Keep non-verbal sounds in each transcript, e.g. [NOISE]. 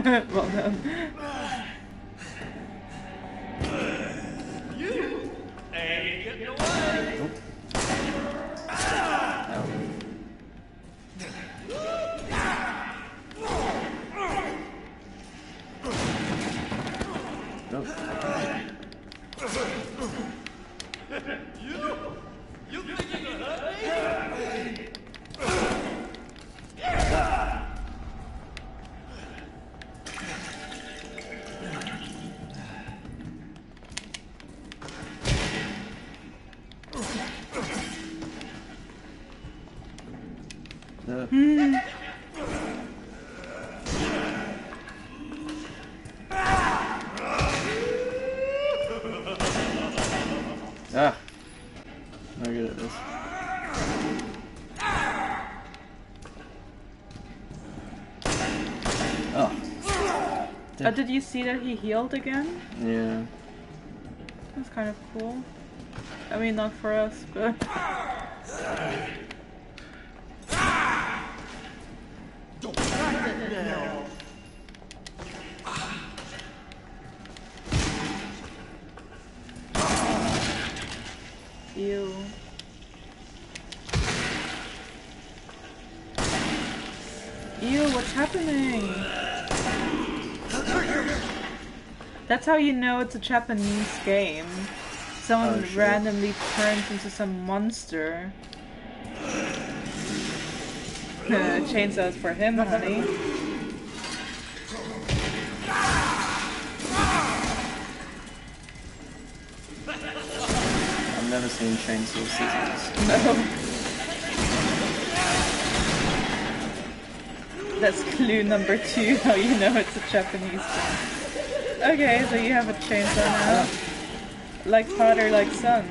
[LAUGHS] well done. No. Ah. No good at this. Oh. Oh, did you see that he healed again? Yeah. That's kind of cool. I mean, not for us, but. Ew. Ew, what's happening? That's how you know it's a Japanese game. Someone Oh, randomly turns into some monster. Chainsaws for him, honey. I've never seen chainsaw scissors. No. That's clue number two, how you know it's a Japanese game. Okay, so you have a chainsaw now. Like father, like son.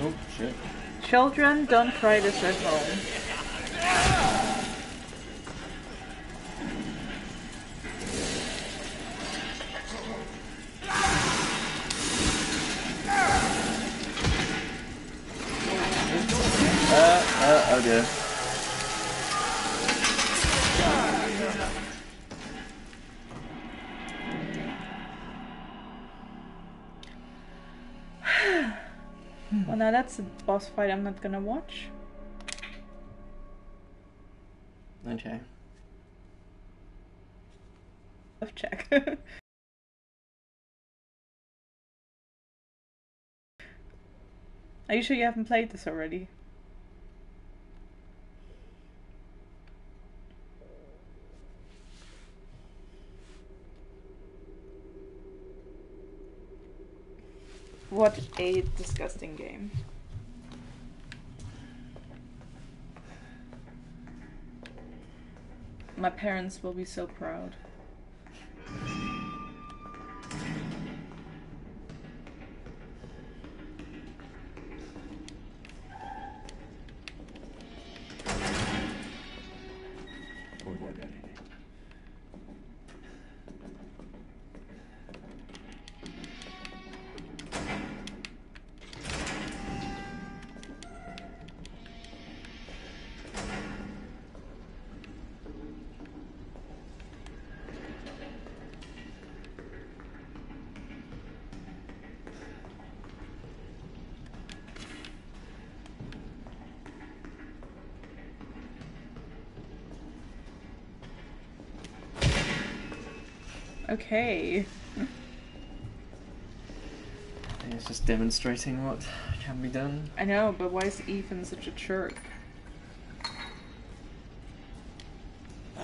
Oh shit. Children, don't try this at home. Uh, uh, oh dear. Now that's a boss fight I'm not gonna watch. Okay. Left check. [LAUGHS] Are you sure you haven't played this already? What a disgusting game. My parents will be so proud. Okay. It's just demonstrating what can be done. I know, but why is Ethan such a jerk? [SIGHS]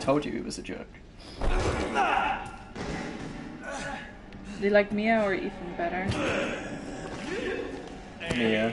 Told you he was a jerk. Do you like Mia or Ethan better? Mia.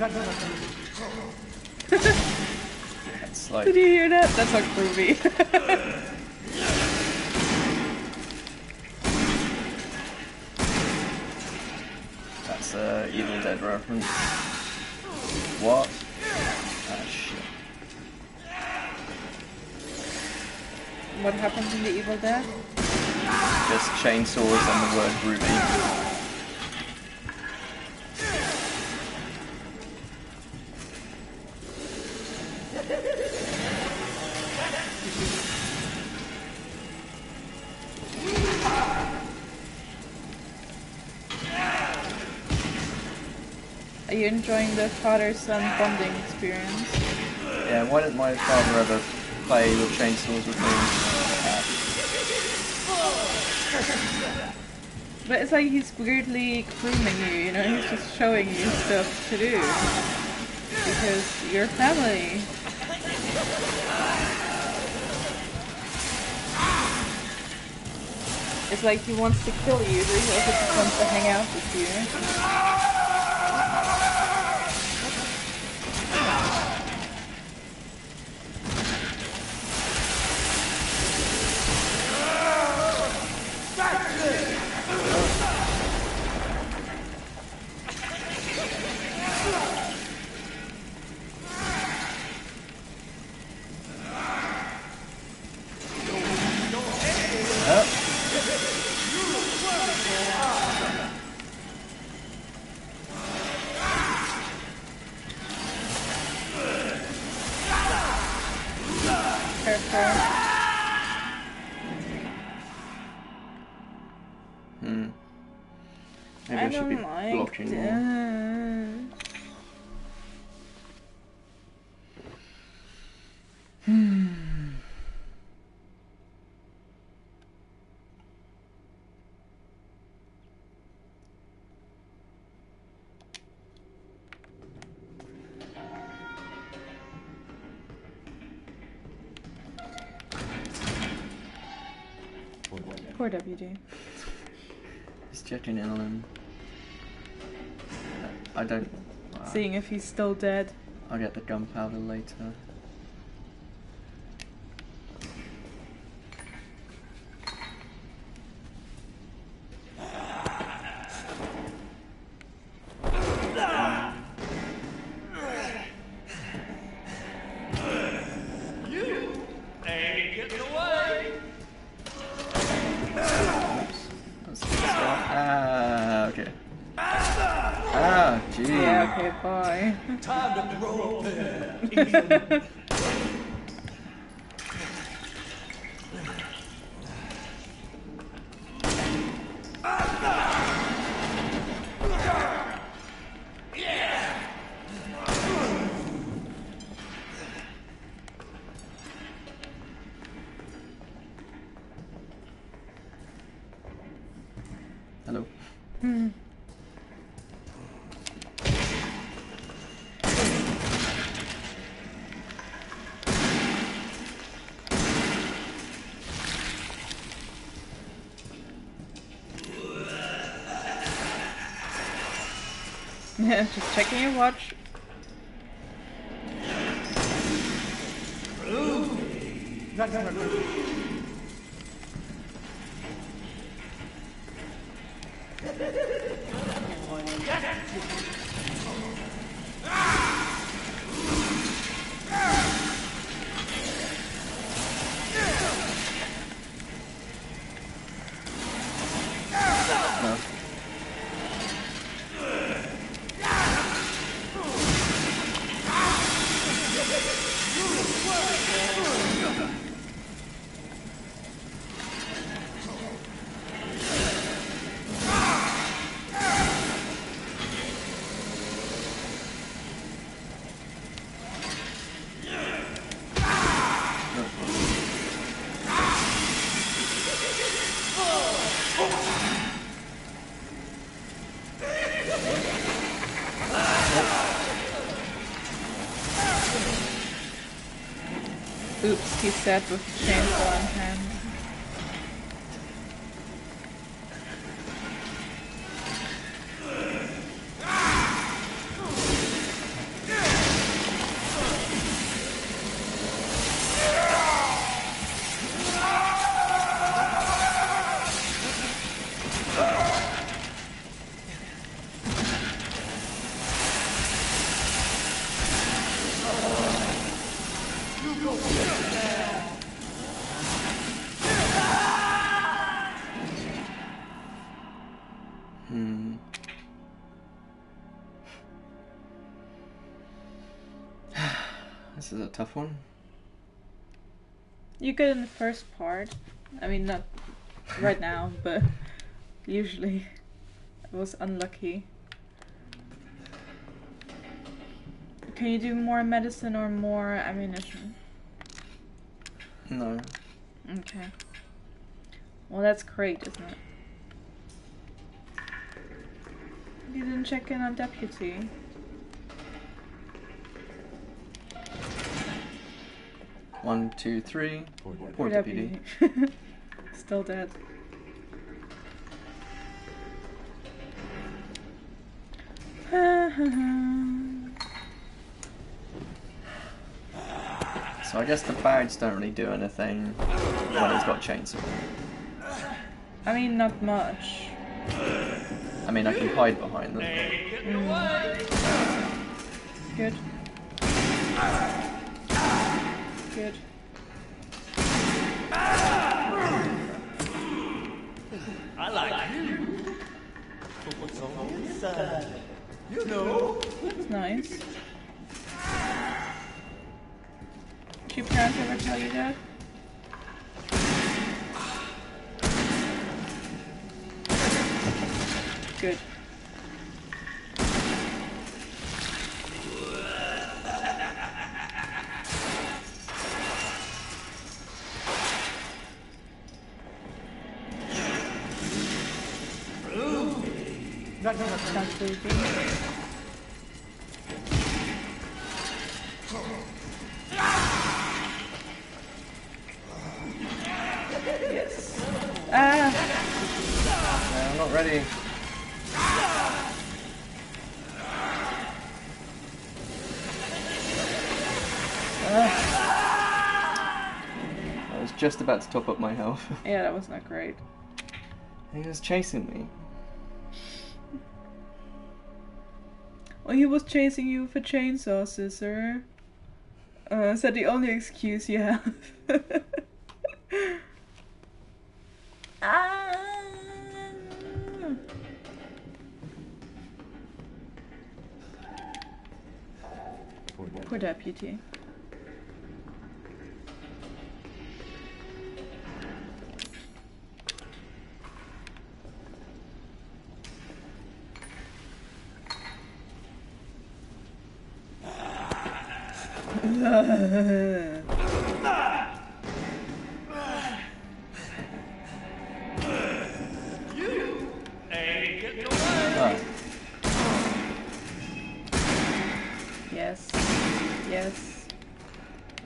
It's like Did you hear that? That's like groovy. that's a Evil Dead reference. What? Ah shit. what happens in the Evil Dead? Just chainsaws and the word Ruby. Enjoying the father-son bonding experience? Yeah, why didn't my father ever play with chainsaws with me? [LAUGHS] But it's like he's weirdly grooming you, you know, he's just showing you stuff to do. Because you're family. It's like he wants to kill you, but he also just wants to hang out with you. Poor WD. He's checking in on him. I don't. uh, Seeing if he's still dead. I'll get the gunpowder later. Okay, bye. [LAUGHS] [LAUGHS] just checking your watch. No. Oops, he said with a chainsaw in hand. This is a tough one. You good in the first part. I mean, not right now, [LAUGHS] but usually I was unlucky. Can you do more medicine or more ammunition? No. Okay. Well, that's great, isn't it? You didn't check in on deputy. One, two, three. Poor Poor deputy. Still dead. [SIGHS] So I guess the bags don't really do anything when he's got chainsaw. I mean, not much. I mean, I can hide behind them. Ain't getting away. Good. Good. I like you. But what's on the inside? You know. That's nice. Did your parents ever tell you that? Good. Yes. Ah! No, I'm not ready. Ah. I was just about to top up my health. [LAUGHS] Yeah, that was not great. he was chasing me. Well, he was chasing you with a chainsaw, sister. Uh, is that the only excuse you have? [LAUGHS] ah! Poor deputy.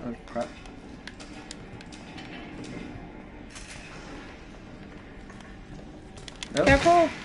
Oh crap. Careful!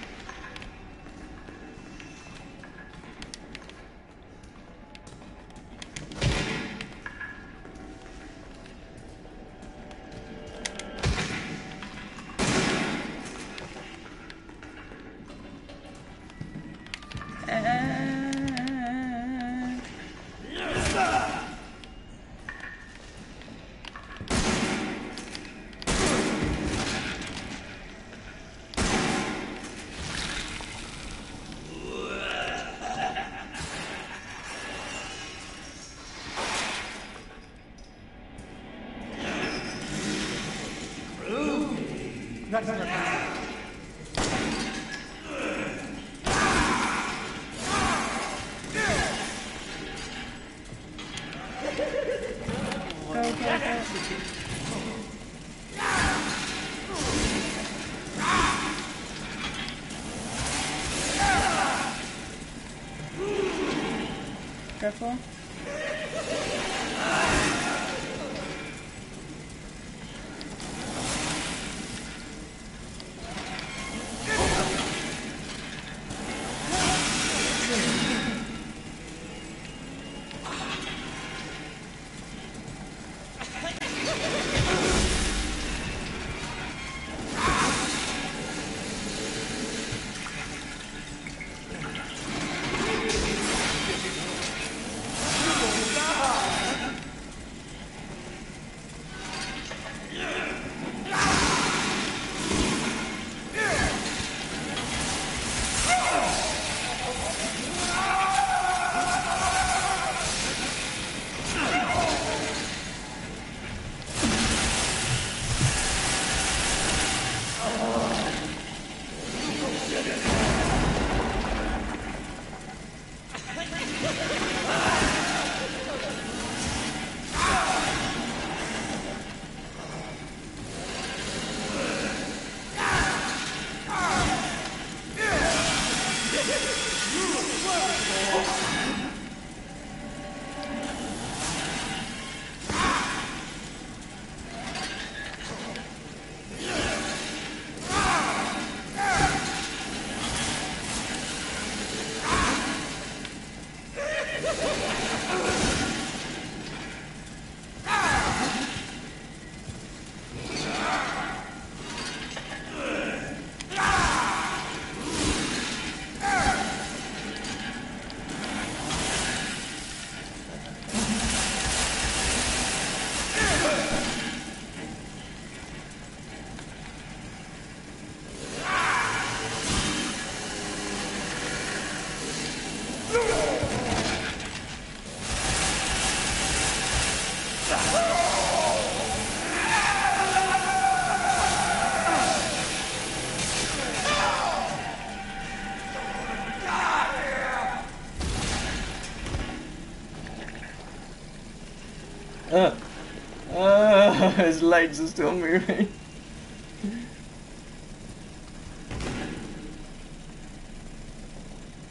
His legs are still moving.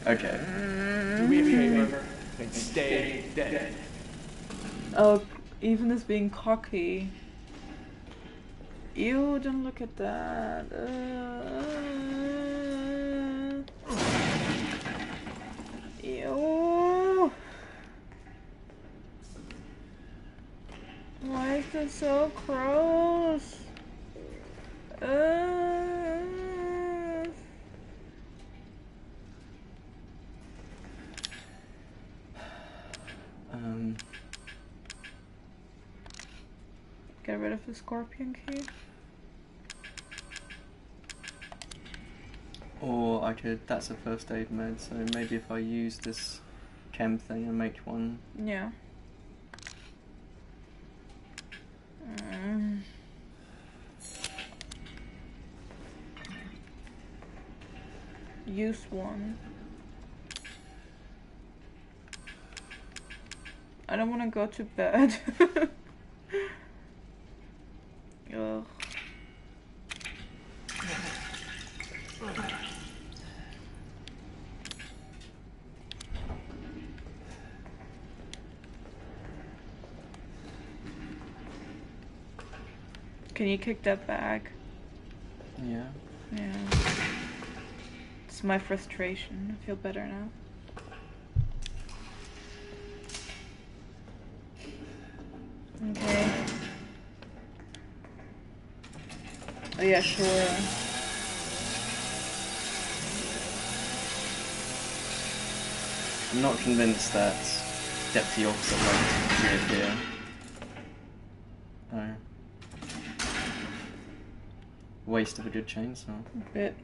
Okay. Do me a favor and stay dead. Oh, even as being cocky. Ew, don't look at that. Uh, ew. Why is this so gross? Uh, Um, get rid of the scorpion key. or I could. That's a first aid med, so maybe if I use this chem thing and make one. Yeah. Use one. I don't want to go to bed. [LAUGHS] Ugh. Can you kick that bag? Yeah. Yeah. It's my frustration. I feel better now. Okay. Oh yeah, sure. I'm not convinced that Deputy Officer won't reappear. Oh. Waste of a good chainsaw. Bit.